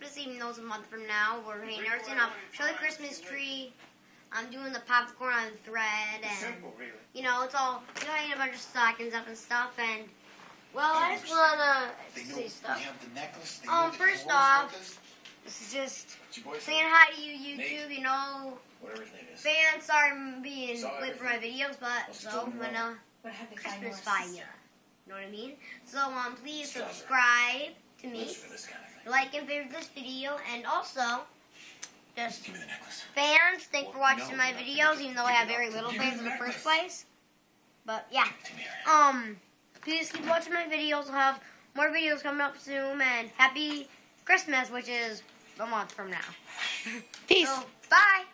Just even though it's a month from now, we're hanging everything up. Show the Christmas tree. I'm doing the popcorn on thread, and Simple, really. you know, it's all you know, hanging a bunch of stockings up and stuff. And well, I just wanna They say we stuff. have the necklace. They Um, the first off- necklace. This is just It's your boyfriend. saying hi to you, Nate. YouTube. You know, Whatever his name is. fans sorry I'm being Saw late for my videos, but I'll so still I'm know. gonna What happened Christmas more fire. You know what I mean? So um, please Stop it. subscribe to me, Lives for this kind of thing. like and favorite this video, and also just Give me the necklace. fans. Thank for watching no, my videos, even though I have very little fans in the the first place. But yeah, um, please keep watching my videos. I'll have more videos coming up soon, and happy Christmas, which is a month from now. Peace. So bye.